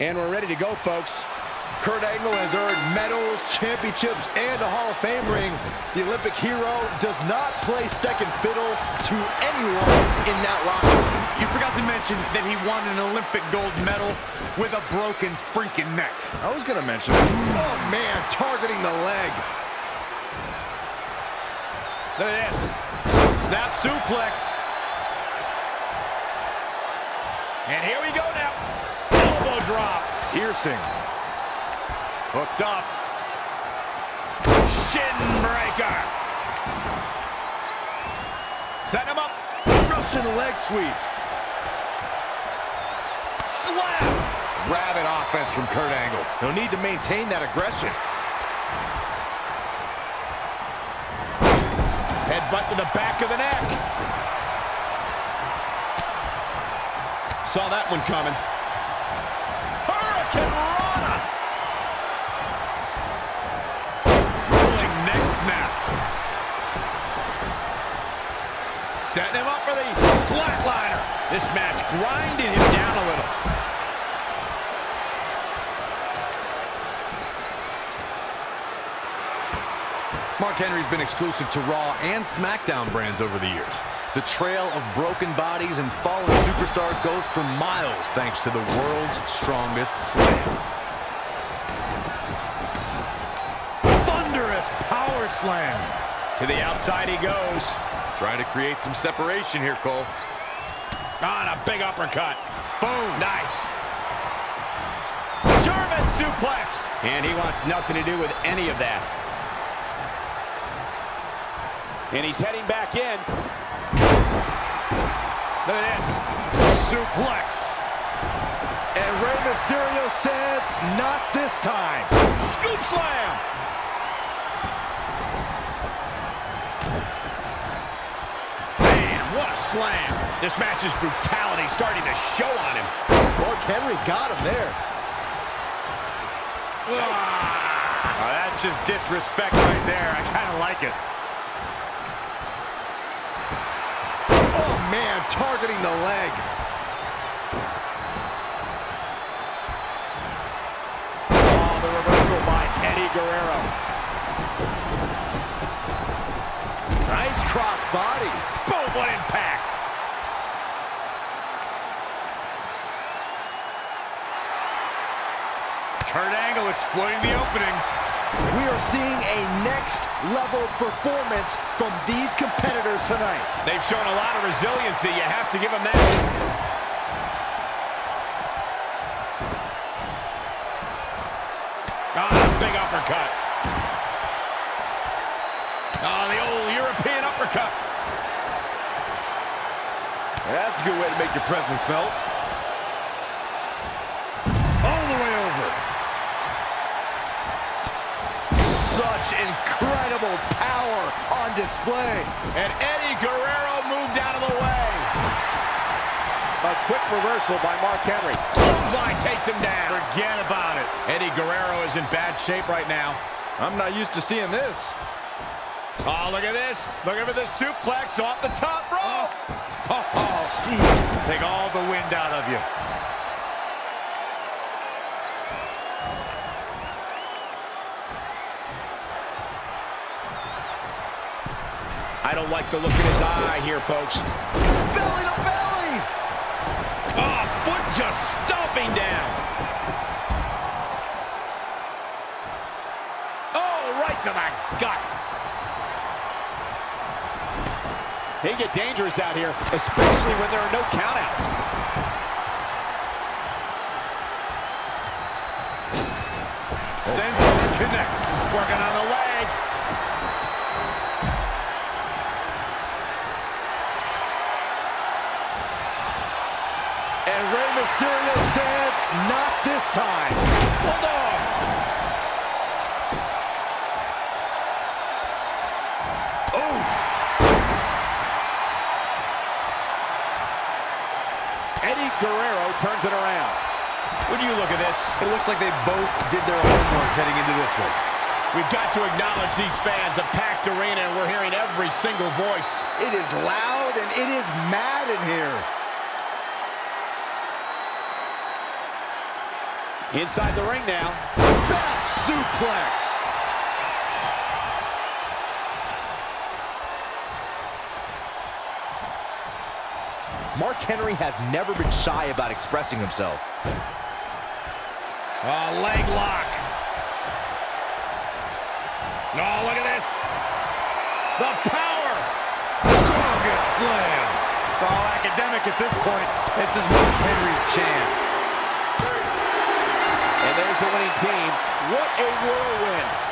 And we're ready to go, folks. Kurt Angle has earned medals, championships, and a Hall of Fame ring. The Olympic hero does not play second fiddle to anyone in that locker room. You forgot to mention that he won an Olympic gold medal with a broken freaking neck. I was going to mention it. Oh, man, targeting the leg. Look at this. Snap suplex. And here we go now. Elbow drop. Piercing. Hooked up. Shin breaker. Set him up. Russian leg sweep. Slap. Rabid offense from Kurt Angle. No need to maintain that aggression. Headbutt to the back of the neck. Saw that one coming. Hurricanrana. neck snap. Setting him up for the flatliner. This match grinding him down a little. Mark Henry's been exclusive to Raw and SmackDown brands over the years. The trail of broken bodies and fallen superstars goes for miles thanks to the world's strongest slam. Thunderous power slam. To the outside he goes. Trying to create some separation here, Cole. On a big uppercut. Boom. Nice. German suplex. And he wants nothing to do with any of that. And he's heading back in. Look at this. Suplex. And Rey Mysterio says, not this time. Scoop slam. Man, what a slam. This match's brutality starting to show on him. Mark Henry got him there. Ah, oh, that's just disrespect right there. I kind of like it. Man, targeting the leg. Oh, the reversal by Eddie Guerrero. Nice cross body. Boom, what impact. Kurt Angle exploiting the opening. We are seeing a next level performance from these competitors tonight. They've shown a lot of resiliency. You have to give them that. Ah, big uppercut. Oh, the old European uppercut. That's a good way to make your presence felt. Such incredible power on display. And Eddie Guerrero moved out of the way. A quick reversal by Mark Henry. Clothesline takes him down. Forget about it. Eddie Guerrero is in bad shape right now. I'm not used to seeing this. Oh, look at this. Look at the suplex off the top rope. Oh, oh, jeez. Take all the wind out of you. I don't like the look in his eye here, folks. Belly to belly! Oh, foot just stomping down. Oh, right to the gut. They get dangerous out here, especially when there are no countouts. Center connects, working on the leg. Mysterio says, not this time. Bulldog. Oof. Eddie Guerrero turns it around. When you look at this, it looks like they both did their homework heading into this one. We've got to acknowledge these fans, a packed arena, and we're hearing every single voice. It is loud and it is mad in here. Inside the ring now. Back suplex. Mark Henry has never been shy about expressing himself. Oh, leg lock. Oh, look at this. The power. Strongest slam. It's all academic at this point. This is Mark Henry's chance. There's the winning team. What a whirlwind.